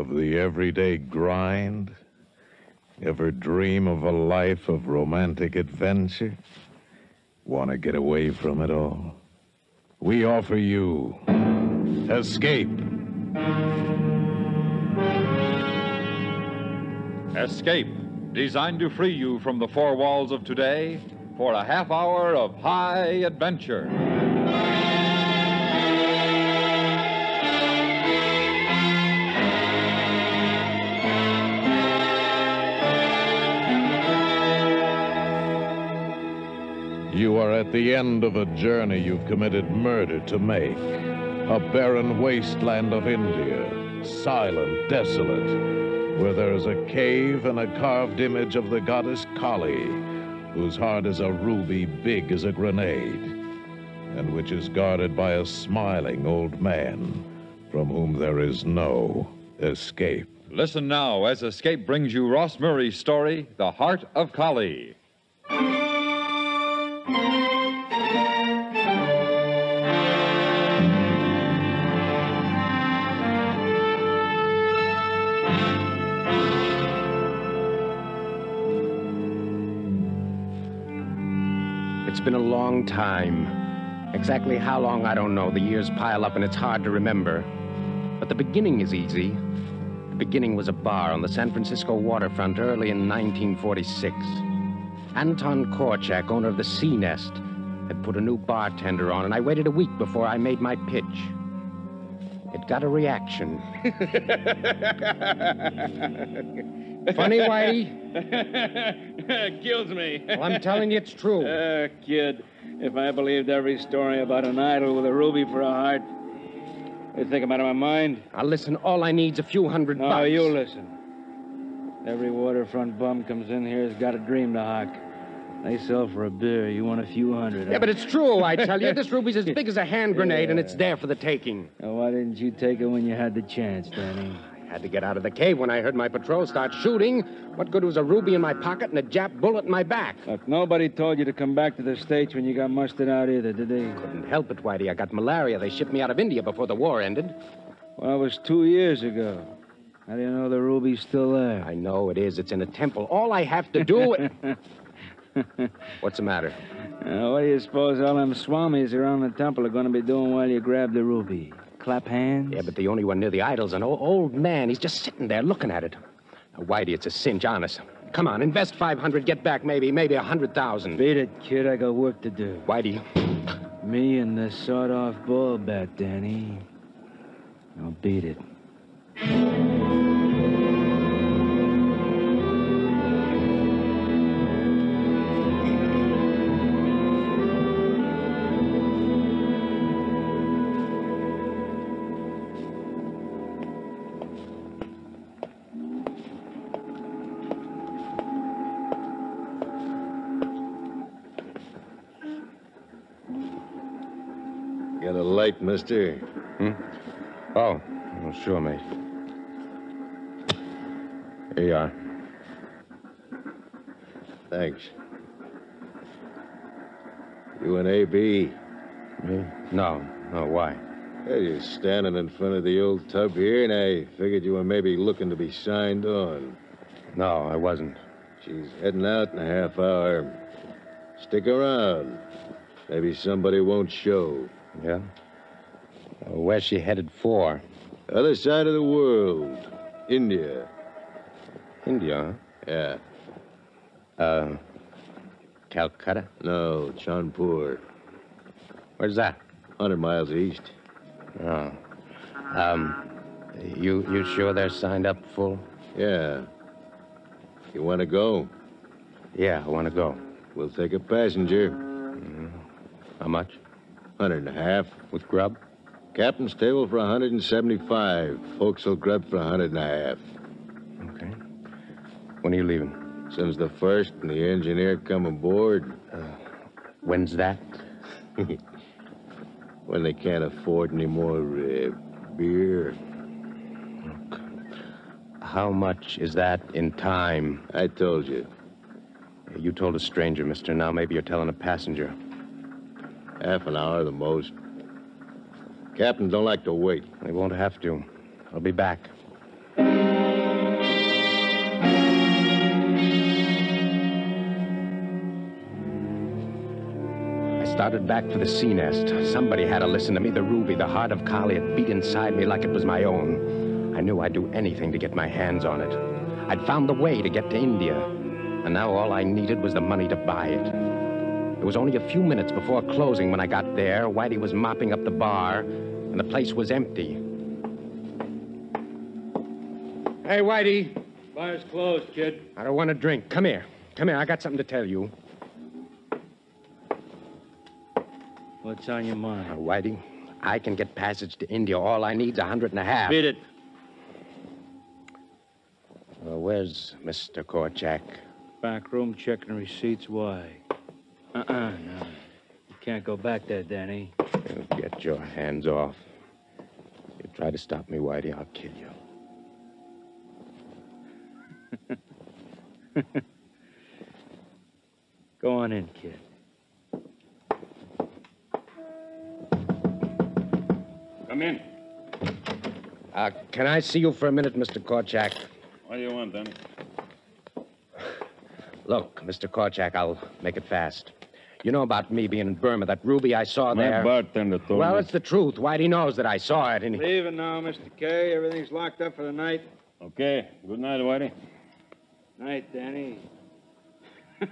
Of the everyday grind? Ever dream of a life of romantic adventure? Want to get away from it all? We offer you Escape. Escape, designed to free you from the four walls of today for a half hour of high adventure. You are at the end of a journey you've committed murder to make. A barren wasteland of India, silent, desolate, where there is a cave and a carved image of the goddess Kali, whose heart is a ruby big as a grenade, and which is guarded by a smiling old man from whom there is no escape. Listen now as Escape brings you Ross Murray's story, The Heart of Kali. It's been a long time. Exactly how long, I don't know. The years pile up and it's hard to remember. But the beginning is easy. The beginning was a bar on the San Francisco waterfront early in 1946. Anton Korchak, owner of the Sea Nest, had put a new bartender on, and I waited a week before I made my pitch. It got a reaction. Funny, Whitey? Kills me. Well, I'm telling you it's true. Uh, kid, if I believed every story about an idol with a ruby for a heart, you think I'm out of my mind? Now, listen, all I need's a few hundred No, bucks. you listen. Every waterfront bum comes in here has got a dream to hawk. They sell for a beer. You want a few hundred. Yeah, huh? but it's true, I tell you. This ruby's as big as a hand grenade, and it's there for the taking. Now, why didn't you take it when you had the chance, Danny? I had to get out of the cave when I heard my patrol start shooting. What good was a ruby in my pocket and a Jap bullet in my back? Look, nobody told you to come back to the States when you got mustered out either, did they? Couldn't help it, Whitey. I got malaria. They shipped me out of India before the war ended. Well, it was two years ago. How do you know the ruby's still there? I know it is. It's in a temple. All I have to do. What's the matter? Uh, what do you suppose all them swamis around the temple are going to be doing while you grab the ruby? Clap hands? Yeah, but the only one near the idol's an old, old man. He's just sitting there looking at it. Now, Whitey, it's a cinch, honest. Come on, invest 500, get back maybe, maybe a 100,000. Beat it, kid. I got work to do. Whitey, Me and the sawed-off ball bat, Danny. I'll beat it. Mister? Hmm? Oh, well, sure, mate. Here you are. Thanks. You and A.B. Me? No, no, why? Hey, you're standing in front of the old tub here, and I figured you were maybe looking to be signed on. No, I wasn't. She's heading out in a half hour. Stick around. Maybe somebody won't show. Yeah? Where's she headed for? Other side of the world. India. India, Yeah. Uh, Calcutta? No, Chanpur. Where's that? 100 miles east. Oh. Um, you you sure they're signed up full? Yeah. You want to go? Yeah, I want to go. We'll take a passenger. How much? Hundred and a half. With grub? Captain's table for 175. Forecastle grub for 100 and a hundred and a half. Okay. When are you leaving? Soon's the first and the engineer come aboard, When's that? when they can't afford any more uh, beer. How much is that in time? I told you. You told a stranger, mister. Now maybe you're telling a passenger. Half an hour the most. Captains don't like to wait. They won't have to. I'll be back. I started back for the sea nest. Somebody had to listen to me. The ruby, the heart of Kali, it beat inside me like it was my own. I knew I'd do anything to get my hands on it. I'd found the way to get to India. And now all I needed was the money to buy it. It was only a few minutes before closing when I got there. Whitey was mopping up the bar, and the place was empty. Hey, Whitey. Bar's closed, kid. I don't want a drink. Come here. Come here. I got something to tell you. What's on your Uh, mind? Whitey, I can get passage to India. All I need's a hundred and a half. Beat it. Uh, where's Mr. Korchak? Back room checking receipts. Why? Uh-uh, no. You can't go back there, Danny. You Get your hands off. You try to stop me, Whitey, I'll kill you. Go on in, kid. Come in. Uh, can I see you for a minute, Mr. Korchak? What do you want, Danny? Look, Mr. Korchak, I'll make it fast. You know about me being in Burma, that ruby I saw My there. bartender told well, me. it's the truth. Whitey knows that I saw it, and he... Leaving now, Mr. K. Everything's locked up for the night. Okay. Good night, Whitey. Night, Danny.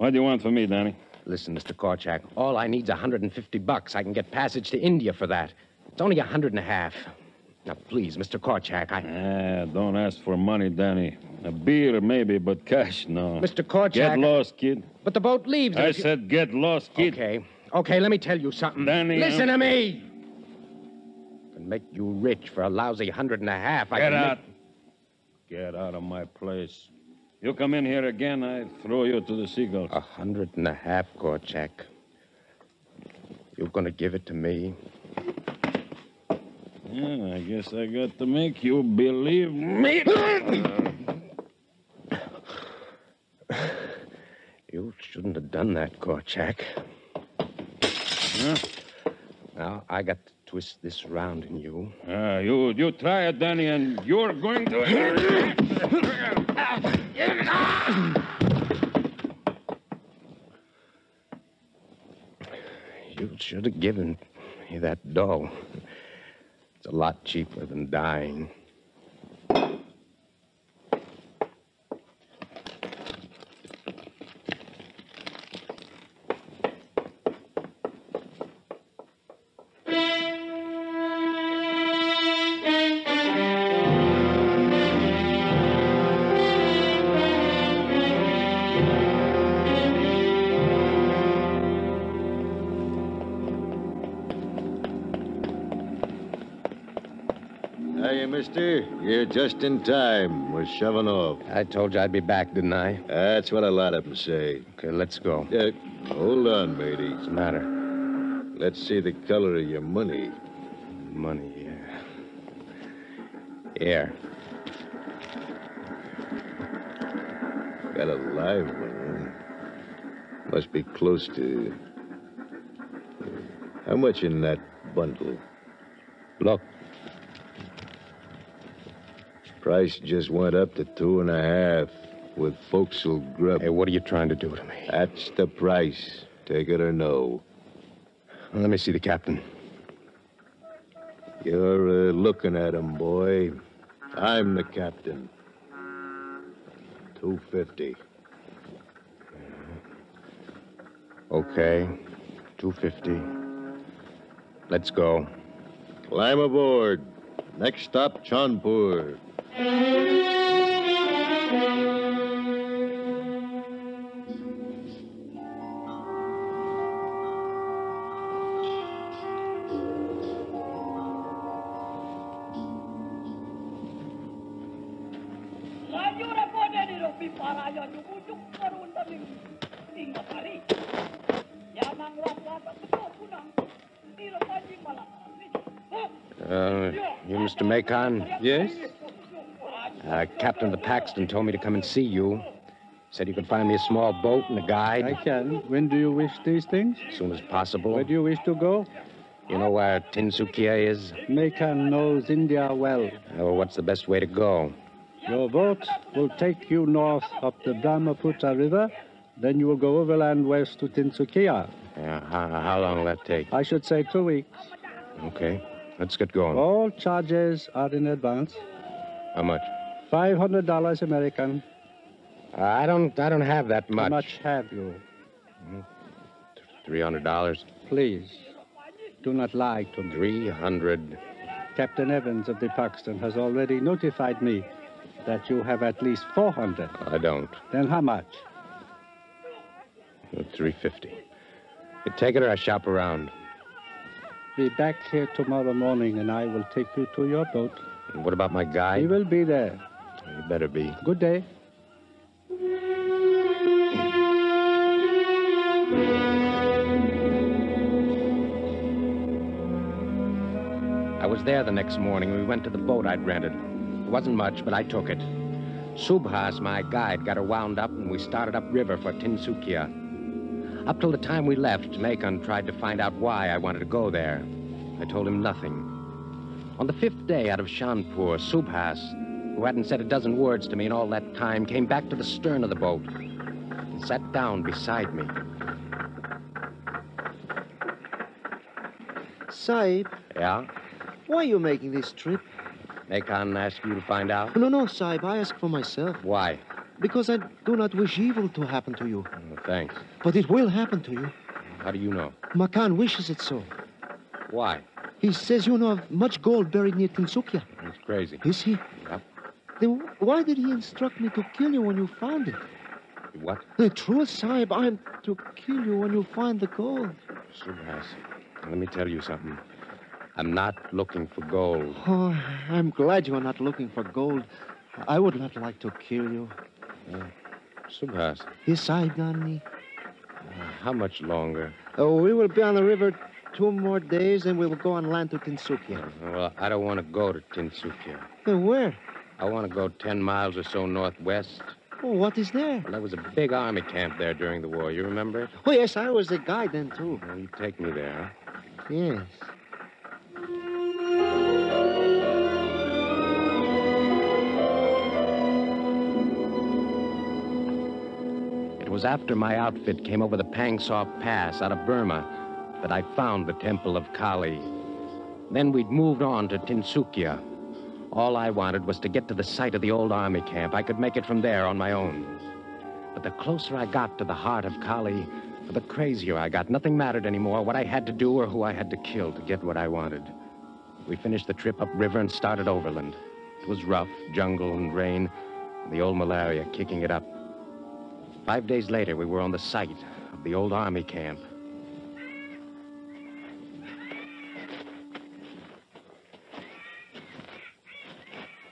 What do you want from me, Danny? Listen, Mr. Korchak, all I need's a 150 bucks. I can get passage to India for that. It's only a hundred and a half. Now, please, Mr. Korchak, I... Ah, don't ask for money, Danny. A beer, maybe, but cash, no. Mr. Korchak... Get lost, kid. But the boat leaves. I said get lost, kid. Okay. Okay, let me tell you something. Danny, Listen I'm- to me. I can make you rich for a lousy hundred and a half. I Get can make- out. Get out of my place. You come in here again, I throw you to the seagulls. A hundred and a half, Korchak. You're gonna give it to me? Yeah, I guess I got to make you believe me. You shouldn't have done that, Korchak. Huh? Now, I got to twist this round in you. Ah, you, you try it, Danny, and you're going to. You should have given me that doll. It's a lot cheaper than dying. Just in time. We're shoving off. I told you I'd be back, didn't I? That's what a lot of them say. Okay, let's go. Uh, hold on, matey. What's the matter? Let's see the color of your money. Money, yeah. Here. Got a live one, huh? Must be close to. How much in that bundle? Look, Price just went up to two and a half with forecastle grub. hey, what are you trying to do to me? That's the price. Take it or no. Let me see the captain. You're uh, looking at him, boy. I'm the captain. 250. Okay, 250. Let's go. Climb aboard. Next stop, Chaunpur. Uh, you Mr. Macon? Yes? Uh, Captain of the Paxton told me to come and see you. Said you could find me a small boat and a guide I can. When do you wish these things? as soon as possible. Where do you wish to go? You know where Tinsukia is? Mekan knows India well. Oh, what's the best way to go? Your boat will take you north up the Brahmaputra River, Then you will go overland west to Tinsukia. Yeah, how, how long will that take? I should say two weeks. Okay, let's get going. All charges are in advance. How much? $500 American. I don't. I don't have that much. How much. have you? Three hundred dollars. Please, do not lie to me. Three hundred. Captain Evans of the Paxton has already notified me that you have at least 400. I don't. Then how much? Three fifty. You take it or I shop around. Be back here tomorrow morning and I will take you to your boat. And what about my guy? He will be there. You better be. Good day. I was there the next morning. We went to the boat I'd rented. It wasn't much, but I took it. Subhas, my guide, got her wound up, and we started upriver for Tinsukia. Up till the time we left, Macon tried to find out why I wanted to go there. I told him nothing. On the fifth day out of Shanpur, Subhas, who hadn't said a dozen words to me in all that time, came back to the stern of the boat and sat down beside me. Sahib, Yeah? why are you making this trip? Macon asked you to find out? No, no, Sahib, I ask for myself. Why? Because I do not wish evil to happen to you. Oh, thanks. But it will happen to you. How do you know? Makan wishes it so. Why? He says you know of much gold buried near Tinsukia. He's crazy. Is he? Then why did he instruct me to kill you when you found it? What? The truth, Sahib, I am to kill you when you find the gold. Subhas, let me tell you something. I'm not looking for gold. Oh, I'm glad you are not looking for gold. I would not like to kill you. Uh, Subhas, Yes, Sahib Gandhi. how much longer? Oh, we will be on the river two more days, and we will go on land to Tinsukia. Uh, well, I don't want to go to Tinsukia. Then where? I want to go 10 miles or so northwest. Oh, what is there? Well, there was a big army camp there during the war. You remember it? Oh, yes, I was a guide then, too. Well, you take me there, huh? Yes. It was after my outfit came over the Pangsau Pass out of Burma that I found the Temple of Kali. Then we'd moved on to Tinsukia. All I wanted was to get to the site of the old army camp. I could make it from there on my own. But the closer I got to the heart of Kali, the crazier I got. Nothing mattered anymore what I had to do or who I had to kill to get what I wanted. We finished the trip upriver and started overland. It was rough, jungle and rain, and the old malaria kicking it up. Five days later, we were on the site of the old army camp.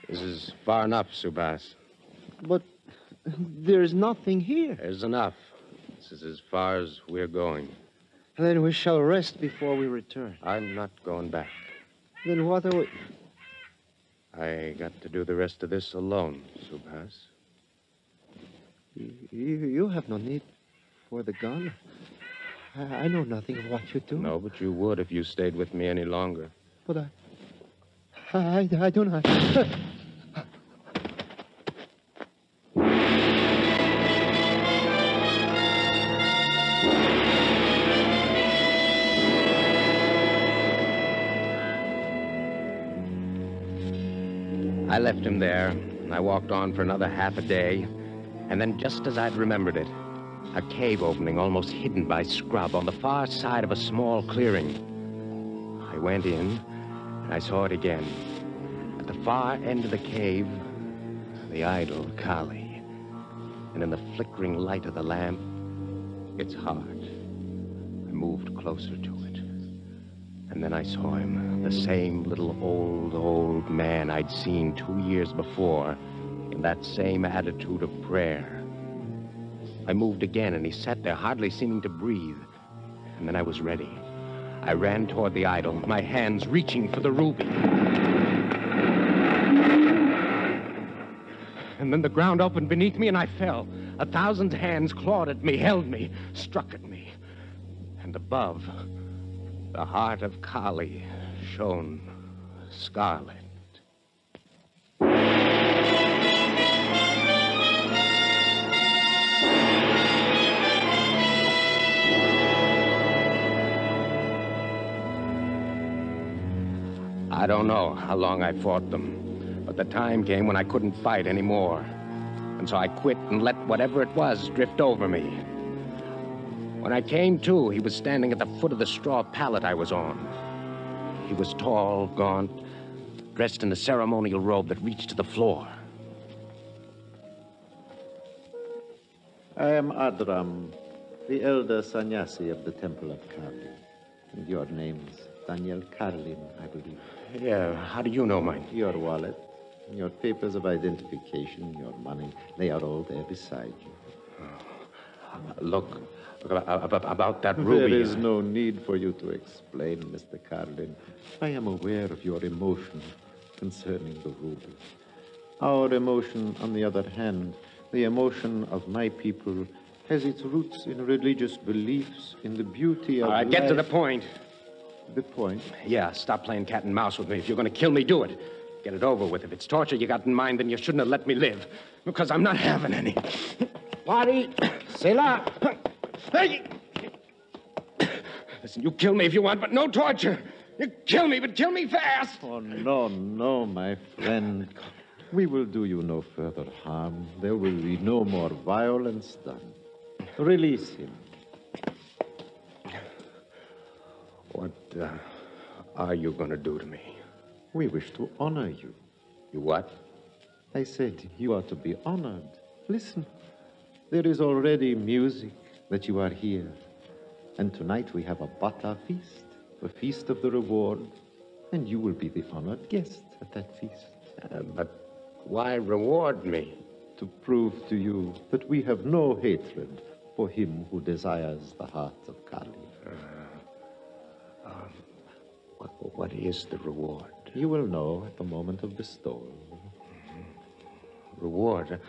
This is far enough, Subhas. But there's nothing here. There's enough. This is as far as we're going. Then we shall rest before we return. I'm not going back. Then what are we... I got to do the rest of this alone, Subhas. You, you have no need for the gun. I, I know nothing of what you do. No, but you would if you stayed with me any longer. But I... I, I do not... I left him there, and I walked on for another half a day, and then just as I'd remembered it, a cave opening almost hidden by scrub on the far side of a small clearing. I went in, and I saw it again. At the far end of the cave, the idol Kali. And in the flickering light of the lamp, its heart. I moved closer to it. And then I saw him, the same little old, old man I'd seen two years before, in that same attitude of prayer. I moved again, and he sat there, hardly seeming to breathe. And then I was ready. I ran toward the idol, my hands reaching for the ruby. And then the ground opened beneath me, and I fell. A thousand hands clawed at me, held me, struck at me. And above, the heart of Kali shone scarlet. I don't know how long I fought them, but the time came when I couldn't fight anymore. And so I quit and let whatever it was drift over me. When I came to, he was standing at the foot of the straw pallet I was on. He was tall, gaunt, dressed in a ceremonial robe that reached to the floor. I am Adram, the elder sannyasi of the Temple of Kali. And your name's Daniel Karlin, I believe. Yeah, how do you know mine? Your wallet, your papers of identification, your money, they are all there beside you. Look, look, about, about that ruby. There is no need for you to explain, Mr. Carlin. I am aware of your emotion concerning the ruby. Our emotion, on the other hand, the emotion of my people, has its roots in religious beliefs, in the beauty of. All right, get to the point. The point? Yeah, stop playing cat and mouse with me. If you're going to kill me, do it. Get it over with. If it's torture you got in mind, then you shouldn't have let me live. Because I'm not having any. Body, Selah. Hey! Listen, you kill me if you want, but no torture. You kill me, but kill me fast. Oh, no, no, my friend. We will do you no further harm. There will be no more violence done. Release him. What uh, are you going to do to me? We wish to honor you. You what? I said you are to be honored. Listen, there is already music that you are here. And tonight we have a bata feast, a feast of the reward. And you will be the honored guest at that feast. Uh, but why reward me? To prove to you that we have no hatred for him who desires the heart of Kali. Uh, um, what, what is the reward? You will know at the moment of bestowal. Mm-hmm. Reward?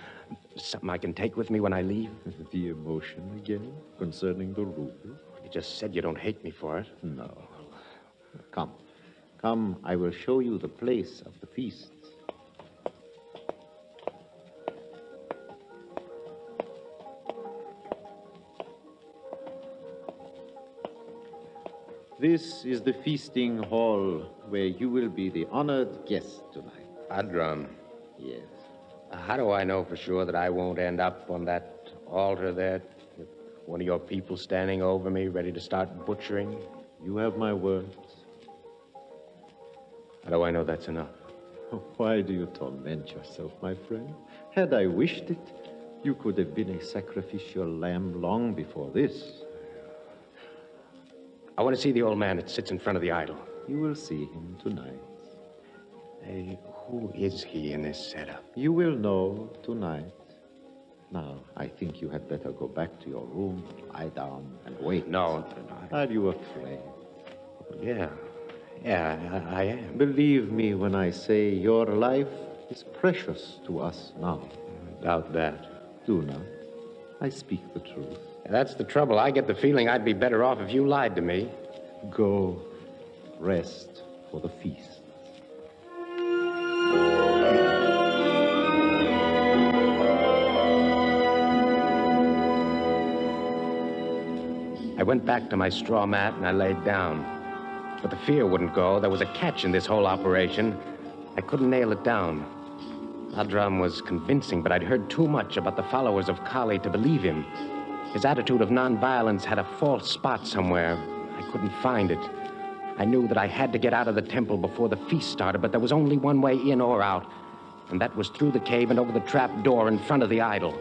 Something I can take with me when I leave? The emotion again concerning the ruby? You just said you don't hate me for it. No. Come. Come, I will show you the place of the feasts. This is the feasting hall where you will be the honored guest tonight. Adram, Yes. How do I know for sure that I won't end up on that altar there with one of your people standing over me, ready to start butchering? You have my words. How do I know that's enough? Why do you torment yourself, my friend? Had I wished it, you could have been a sacrificial lamb long before this. I want to see the old man that sits in front of the idol. You will see him tonight. Hey, who is he in this setup? You will know tonight. Now, I think you had better go back to your room, lie down, and wait. No, tonight. Are you afraid? yeah. Yeah, I, I am. Believe me when I say your life is precious to us now. Doubt that. Do not. I speak the truth. That's the trouble. I get the feeling I'd be better off if you lied to me. Go, rest for the feast. Went back to my straw mat and I laid down. But the fear wouldn't go. There was a catch in this whole operation. I couldn't nail it down. Adram was convincing, but I'd heard too much about the followers of Kali to believe him. His attitude of nonviolence had a false spot somewhere. I couldn't find it. I knew that I had to get out of the temple before the feast started, but there was only one way in or out, and that was through the cave and over the trap door in front of the idol.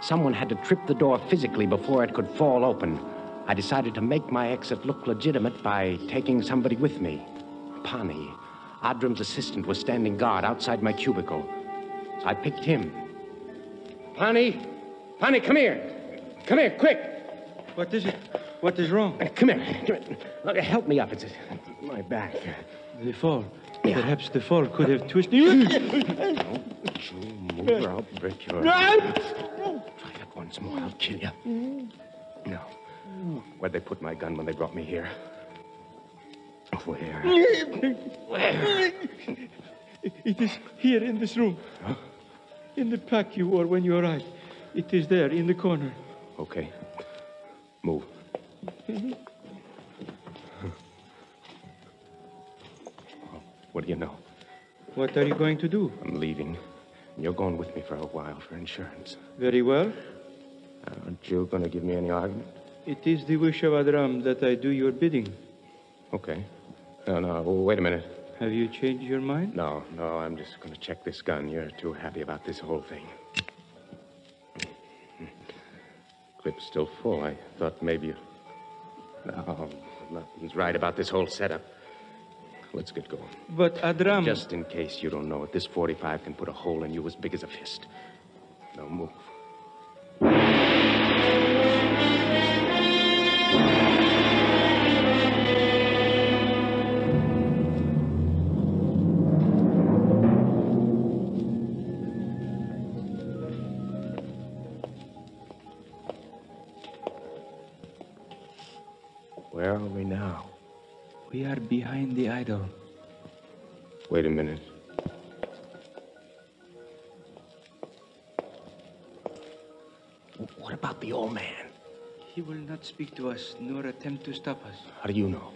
Someone had to trip the door physically before it could fall open. I decided to make my exit look legitimate by taking somebody with me. Pani, Adram's assistant, was standing guard outside my cubicle. So I picked him. Pani, Pani, come here. Come here, quick. What is it? What is wrong? Uh, Come here. Come here. Look, help me up. It's my back. The fall. Yeah. Perhaps the fall could have twisted. Move or I'll break your. Try that once more. I'll kill you. No. Where'd they put my gun when they brought me here? Where? Where? It is here in this room. In the pack you wore when you arrived. It is there in the corner. Okay. Move. What What do you know? What are you going to do? I'm leaving. You're going with me for a while for insurance. Very well. Aren't you going to give me any argument? It is the wish of Adram that I do your bidding. Okay. No, no, wait a minute. Have you changed your mind? No, no, I'm just going to check this gun. You're too happy about this whole thing. Clip's still full. I thought maybe you. Oh, no, nothing's right about this whole setup. Let's get going. But Adram. Just in case you don't know it, this 45 can put a hole in you as big as a fist. Now move. Where are we now? We are behind the idol. Wait a minute. What about the old man? He will not speak to us nor attempt to stop us. How do you know?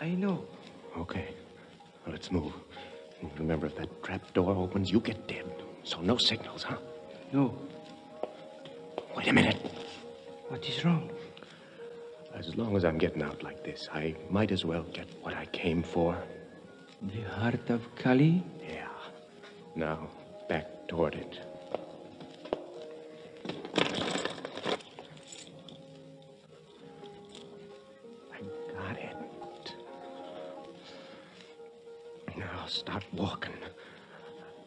I know. Okay. Well, let's move. Remember, if that trap door opens, you get dead. So no signals, huh? No. Wait a minute. What is wrong? As long as I'm getting out like this, I might as well get what I came for. The heart of Kali? Yeah. Now, back toward it. I got it. Now, start walking.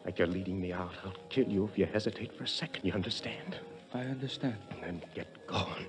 Like you're leading me out. I'll kill you if you hesitate for a second, you understand? I understand. And then get going.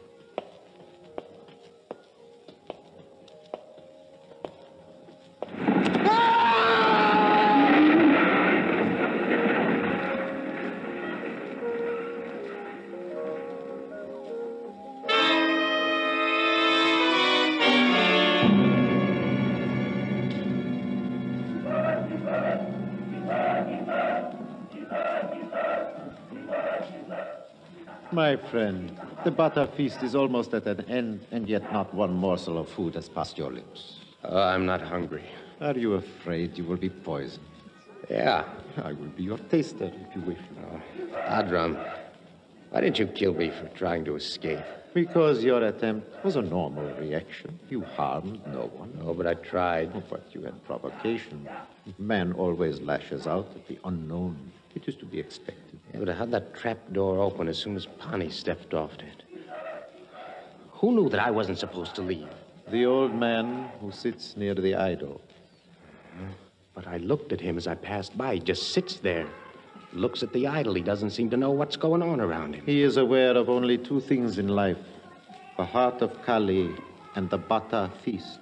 My friend, the Bata feast is almost at an end, and yet not one morsel of food has passed your lips. Uh, I'm not hungry. Are you afraid you will be poisoned? Yeah. I will be your taster if you wish. Adram, why didn't you kill me for trying to escape? Because your attempt was a normal reaction. You harmed no one. Oh, but I tried. Oh, but you had provocation. Man always lashes out at the unknown. It is to be expected. Yeah, but I had that trap door open as soon as Pani stepped off it. Who knew that I wasn't supposed to leave? The old man who sits near the idol. But I looked at him as I passed by. He just sits there. Looks at the idol. He doesn't seem to know what's going on around him. He is aware of only two things in life the heart of Kali and the Bata feast.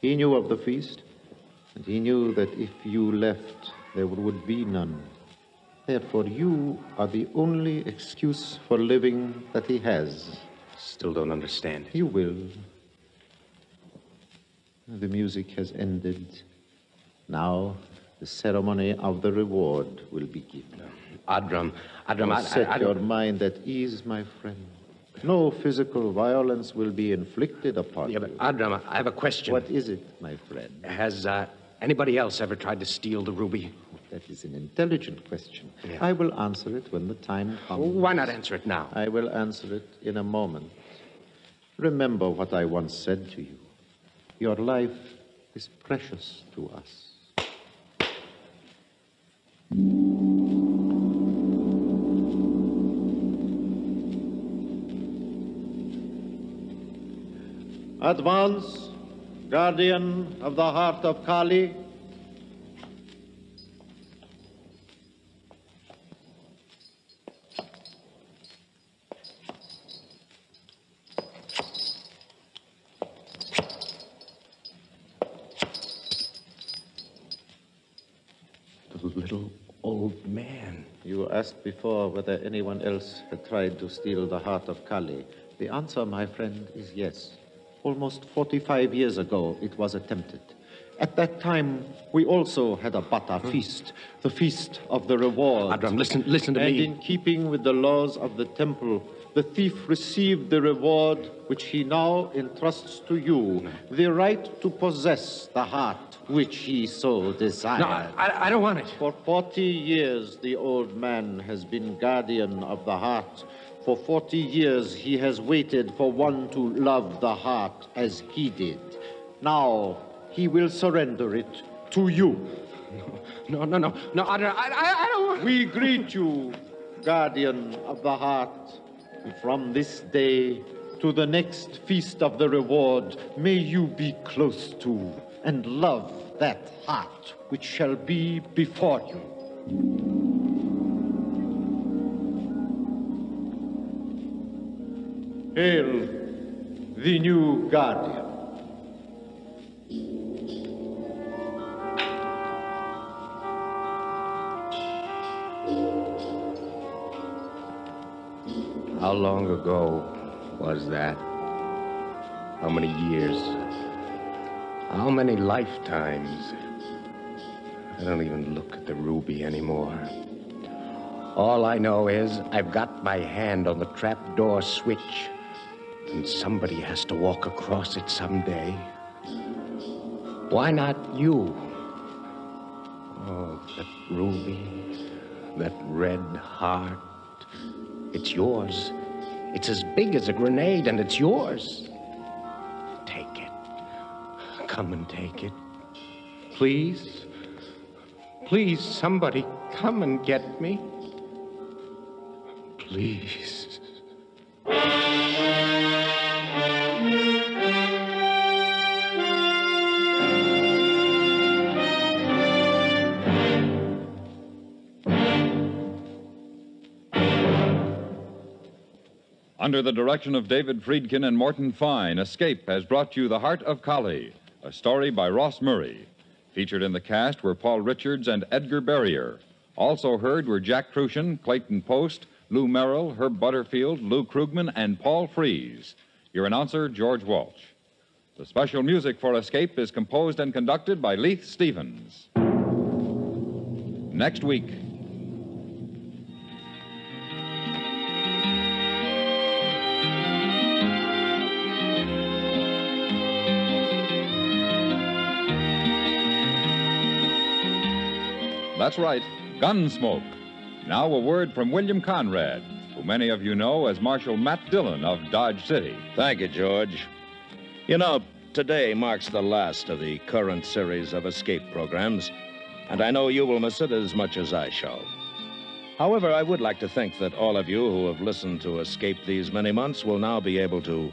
He knew of the feast, and he knew that if you left, there would be none. Therefore, you are the only excuse for living that he has. Still don't understand it. You will. The music has ended. Now, the ceremony of the reward will begin. Adram, Adram, I, Set your mind at ease, my friend. No physical violence will be inflicted upon Yeah, you. but Adram, I have a question. What is it, my friend? Has uh, anybody else ever tried to steal the ruby? That is an intelligent question. Yeah. I will answer it when the time comes. Why not answer it now? I will answer it in a moment. Remember what I once said to you. Your life is precious to us. Advance, guardian of the heart of Kali. The little old man. You asked before whether anyone else had tried to steal the heart of Kali. The answer, my friend, is yes. Almost 45 years ago, it was attempted. At that time, we also had a Bata hmm. feast, the feast of the reward. Adram, listen, listen to and me. in keeping with the laws of the temple, the thief received the reward which he now entrusts to you hmm. the right to possess the heart which he so desired. No, I, I don't want it. For 40 years, the old man has been guardian of the heart. For 40 years, he has waited for one to love the heart as he did. Now, he will surrender it to you. No, no, no, no, I, don't- I, I, I don't want We greet you, guardian of the heart. From this day to the next feast of the reward, may you be close to and love that heart which shall be before you. Hail the new guardian. How long ago was that? How many years? How many lifetimes? I don't even look at the ruby anymore. All I know is I've got my hand on the trapdoor switch, and somebody has to walk across it someday. Why not you? Oh, that ruby, that red heart. It's yours. It's as big as a grenade, and it's yours. Come and take it. Please. Please, somebody, come and get me. Please. Under the direction of David Friedkin and Morton Fine, Escape has brought you The Heart of Kali, a story by Ross Murray. Featured in the cast were Paul Richards and Edgar Barrier. Also heard were Jack Kruschen, Clayton Post, Lou Merrill, Herb Butterfield, Lou Krugman, and Paul Frees. Your announcer, George Walsh. The special music for Escape is composed and conducted by Leith Stevens. Next week, That's right, Gunsmoke. Now a word from William Conrad, who many of you know as Marshal Matt Dillon of Dodge City. Thank you, George. You know, today marks the last of the current series of escape programs, and I know you will miss it as much as I shall. However, I would like to think that all of you who have listened to Escape these many months will now be able to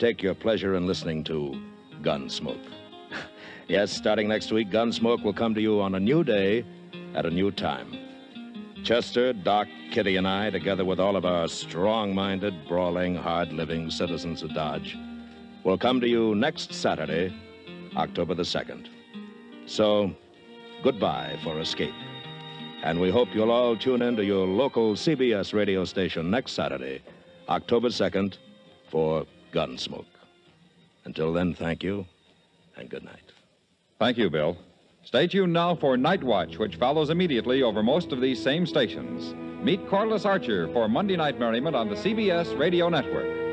take your pleasure in listening to Gunsmoke. yes, starting next week, Gunsmoke will come to you on a new day at a new time. Chester, Doc, Kitty, and I, together with all of our strong minded, brawling, hard living citizens of Dodge, will come to you next Saturday, October the 2nd. So, goodbye for Escape. And we hope you'll all tune in to your local CBS radio station next Saturday, October 2nd, for Gunsmoke. Until then, thank you and good night. Thank you, Bill. Stay tuned now for Night Watch, which follows immediately over most of these same stations. Meet Corliss Archer for Monday Night Merriment on the CBS Radio Network.